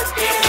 Yeah.